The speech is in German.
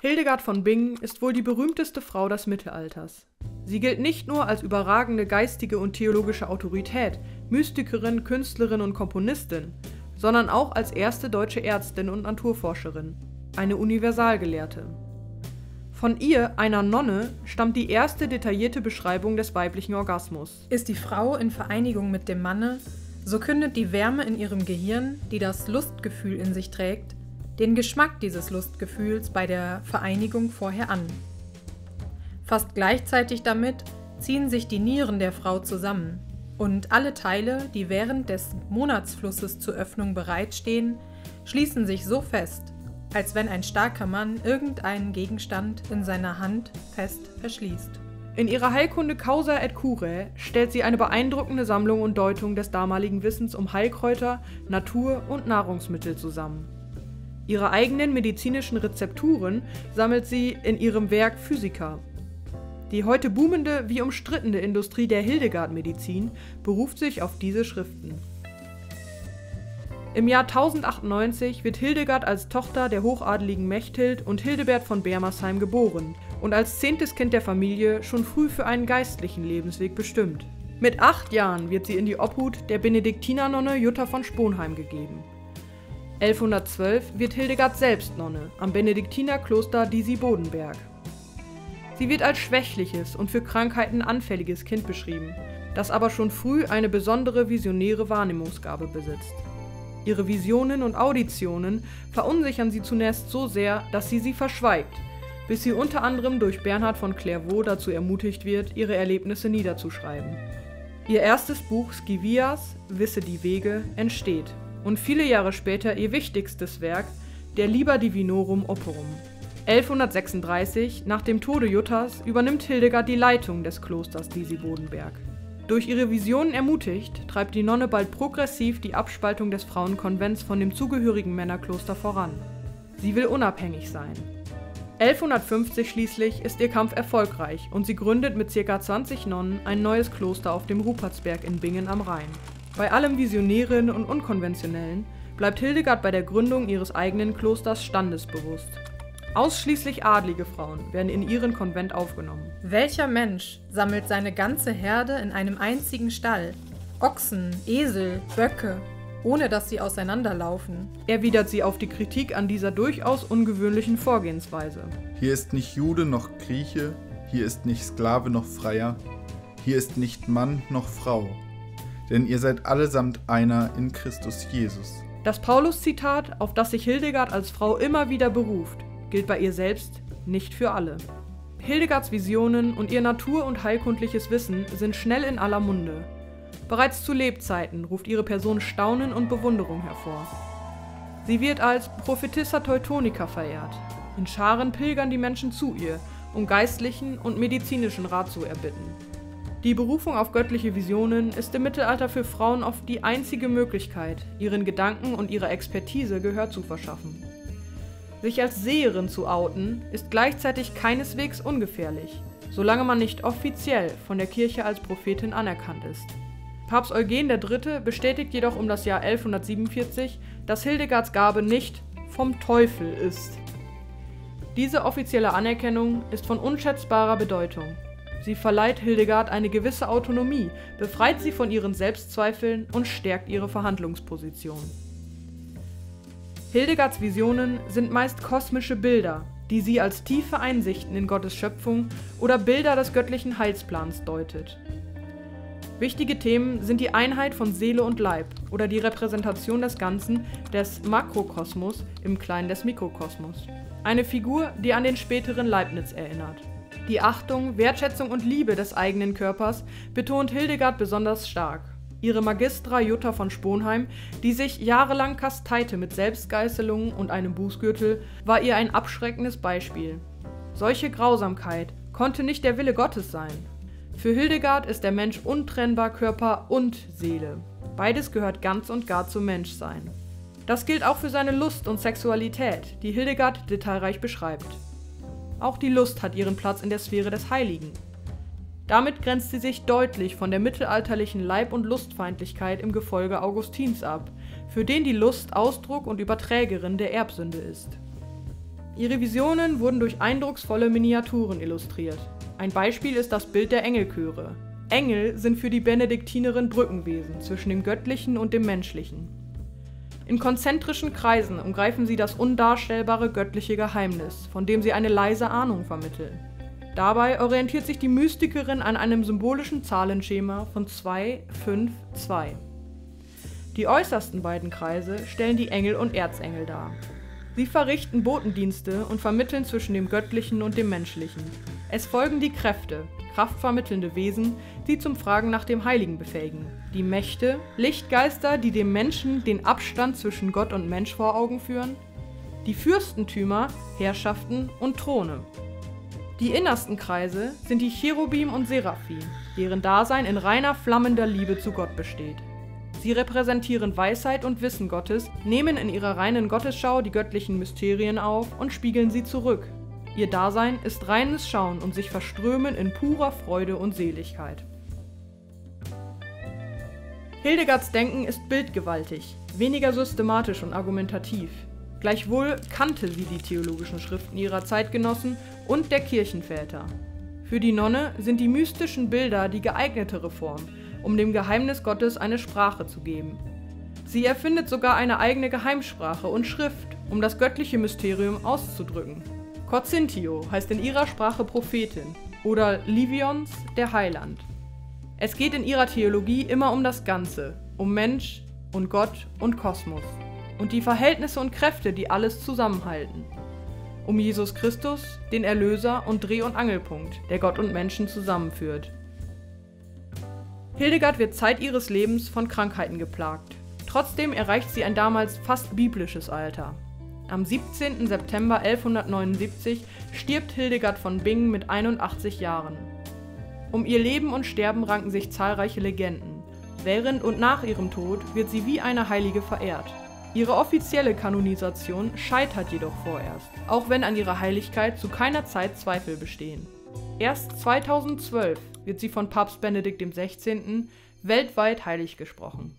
Hildegard von Bingen ist wohl die berühmteste Frau des Mittelalters. Sie gilt nicht nur als überragende geistige und theologische Autorität, Mystikerin, Künstlerin und Komponistin, sondern auch als erste deutsche Ärztin und Naturforscherin, eine Universalgelehrte. Von ihr, einer Nonne, stammt die erste detaillierte Beschreibung des weiblichen Orgasmus. Ist die Frau in Vereinigung mit dem Manne, so kündet die Wärme in ihrem Gehirn, die das Lustgefühl in sich trägt, den Geschmack dieses Lustgefühls bei der Vereinigung vorher an. Fast gleichzeitig damit ziehen sich die Nieren der Frau zusammen und alle Teile, die während des Monatsflusses zur Öffnung bereitstehen, schließen sich so fest, als wenn ein starker Mann irgendeinen Gegenstand in seiner Hand fest verschließt. In ihrer Heilkunde Causa et Curae stellt sie eine beeindruckende Sammlung und Deutung des damaligen Wissens um Heilkräuter, Natur und Nahrungsmittel zusammen. Ihre eigenen medizinischen Rezepturen sammelt sie in ihrem Werk Physica. Die heute boomende wie umstrittene Industrie der Hildegard-Medizin beruft sich auf diese Schriften. Im Jahr 1098 wird Hildegard als Tochter der hochadeligen Mechthild und Hildebert von Bermersheim geboren und als zehntes Kind der Familie schon früh für einen geistlichen Lebensweg bestimmt. Mit acht Jahren wird sie in die Obhut der Benediktinernonne Jutta von Sponheim gegeben. 1112 wird Hildegard selbst Nonne am Benediktinerkloster Disi-Bodenberg. Sie wird als schwächliches und für Krankheiten anfälliges Kind beschrieben, das aber schon früh eine besondere visionäre Wahrnehmungsgabe besitzt. Ihre Visionen und Auditionen verunsichern sie zunächst so sehr, dass sie sie verschweigt, bis sie unter anderem durch Bernhard von Clairvaux dazu ermutigt wird, ihre Erlebnisse niederzuschreiben. Ihr erstes Buch Scivias, Wisse die Wege, entsteht und viele Jahre später ihr wichtigstes Werk, der Liber Divinorum Operum. 1136, nach dem Tode Juttas, übernimmt Hildegard die Leitung des Klosters Disi-Bodenberg. Durch ihre Visionen ermutigt, treibt die Nonne bald progressiv die Abspaltung des Frauenkonvents von dem zugehörigen Männerkloster voran. Sie will unabhängig sein. 1150 schließlich ist ihr Kampf erfolgreich und sie gründet mit ca. 20 Nonnen ein neues Kloster auf dem Rupertsberg in Bingen am Rhein. Bei allem Visionären und Unkonventionellen bleibt Hildegard bei der Gründung ihres eigenen Klosters standesbewusst. Ausschließlich adlige Frauen werden in ihren Konvent aufgenommen. Welcher Mensch sammelt seine ganze Herde in einem einzigen Stall? Ochsen, Esel, Böcke, ohne dass sie auseinanderlaufen. Erwidert sie auf die Kritik an dieser durchaus ungewöhnlichen Vorgehensweise. Hier ist nicht Jude noch Grieche, hier ist nicht Sklave noch Freier, hier ist nicht Mann noch Frau, denn ihr seid allesamt einer in Christus Jesus. Das Paulus-Zitat, auf das sich Hildegard als Frau immer wieder beruft, gilt bei ihr selbst nicht für alle. Hildegards Visionen und ihr natur- und heilkundliches Wissen sind schnell in aller Munde. Bereits zu Lebzeiten ruft ihre Person Staunen und Bewunderung hervor. Sie wird als Prophetissa Teutonica verehrt. In Scharen pilgern die Menschen zu ihr, um geistlichen und medizinischen Rat zu erbitten. Die Berufung auf göttliche Visionen ist im Mittelalter für Frauen oft die einzige Möglichkeit, ihren Gedanken und ihrer Expertise Gehör zu verschaffen. Sich als Seherin zu outen, ist gleichzeitig keineswegs ungefährlich, solange man nicht offiziell von der Kirche als Prophetin anerkannt ist. Papst Eugen III. bestätigt jedoch um das Jahr 1147, dass Hildegards Gabe nicht vom Teufel ist. Diese offizielle Anerkennung ist von unschätzbarer Bedeutung. Sie verleiht Hildegard eine gewisse Autonomie, befreit sie von ihren Selbstzweifeln und stärkt ihre Verhandlungsposition. Hildegards Visionen sind meist kosmische Bilder, die sie als tiefe Einsichten in Gottes Schöpfung oder Bilder des göttlichen Heilsplans deutet. Wichtige Themen sind die Einheit von Seele und Leib oder die Repräsentation des Ganzen des Makrokosmos im Kleinen des Mikrokosmos. Eine Figur, die an den späteren Leibniz erinnert. Die Achtung, Wertschätzung und Liebe des eigenen Körpers betont Hildegard besonders stark. Ihre Magistra Jutta von Sponheim, die sich jahrelang kasteite mit Selbstgeißelungen und einem Bußgürtel, war ihr ein abschreckendes Beispiel. Solche Grausamkeit konnte nicht der Wille Gottes sein. Für Hildegard ist der Mensch untrennbar Körper und Seele. Beides gehört ganz und gar zum Menschsein. Das gilt auch für seine Lust und Sexualität, die Hildegard detailreich beschreibt. Auch die Lust hat ihren Platz in der Sphäre des Heiligen. Damit grenzt sie sich deutlich von der mittelalterlichen Leib- und Lustfeindlichkeit im Gefolge Augustins ab, für den die Lust Ausdruck und Überträgerin der Erbsünde ist. Ihre Visionen wurden durch eindrucksvolle Miniaturen illustriert. Ein Beispiel ist das Bild der Engelchöre. Engel sind für die Benediktinerin Brückenwesen zwischen dem Göttlichen und dem Menschlichen. In konzentrischen Kreisen umgreifen sie das undarstellbare göttliche Geheimnis, von dem sie eine leise Ahnung vermitteln. Dabei orientiert sich die Mystikerin an einem symbolischen Zahlenschema von 2, 5, 2. Die äußersten beiden Kreise stellen die Engel und Erzengel dar. Sie verrichten Botendienste und vermitteln zwischen dem Göttlichen und dem Menschlichen. Es folgen die Kräfte, kraftvermittelnde Wesen, die zum Fragen nach dem Heiligen befähigen. Die Mächte, Lichtgeister, die dem Menschen den Abstand zwischen Gott und Mensch vor Augen führen. Die Fürstentümer, Herrschaften und Throne. Die innersten Kreise sind die Cherubim und Seraphim, deren Dasein in reiner flammender Liebe zu Gott besteht. Sie repräsentieren Weisheit und Wissen Gottes, nehmen in ihrer reinen Gottesschau die göttlichen Mysterien auf und spiegeln sie zurück. Ihr Dasein ist reines Schauen und sich verströmen in purer Freude und Seligkeit. Hildegards Denken ist bildgewaltig, weniger systematisch und argumentativ. Gleichwohl kannte sie die theologischen Schriften ihrer Zeitgenossen und der Kirchenväter. Für die Nonne sind die mystischen Bilder die geeignetere Form, um dem Geheimnis Gottes eine Sprache zu geben. Sie erfindet sogar eine eigene Geheimsprache und Schrift, um das göttliche Mysterium auszudrücken. Corzintio heißt in ihrer Sprache Prophetin oder Livions der Heiland. Es geht in ihrer Theologie immer um das Ganze, um Mensch und Gott und Kosmos und die Verhältnisse und Kräfte, die alles zusammenhalten. Um Jesus Christus, den Erlöser und Dreh- und Angelpunkt, der Gott und Menschen zusammenführt. Hildegard wird Zeit ihres Lebens von Krankheiten geplagt. Trotzdem erreicht sie ein damals fast biblisches Alter. Am 17. September 1179 stirbt Hildegard von Bingen mit 81 Jahren. Um ihr Leben und Sterben ranken sich zahlreiche Legenden. Während und nach ihrem Tod wird sie wie eine Heilige verehrt. Ihre offizielle Kanonisation scheitert jedoch vorerst, auch wenn an ihrer Heiligkeit zu keiner Zeit Zweifel bestehen. Erst 2012 wird sie von Papst Benedikt XVI. weltweit heilig gesprochen